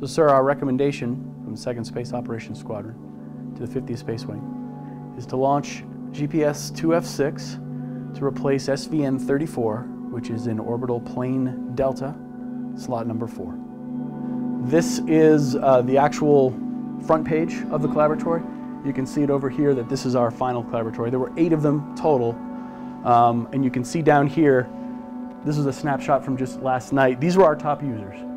So, sir, our recommendation from the 2nd Space Operations Squadron to the 50th Space Wing is to launch GPS 2F6 to replace SVN 34, which is in orbital plane delta, slot number 4. This is uh, the actual front page of the collaboratory. You can see it over here that this is our final collaboratory. There were eight of them total. Um, and you can see down here, this is a snapshot from just last night. These were our top users.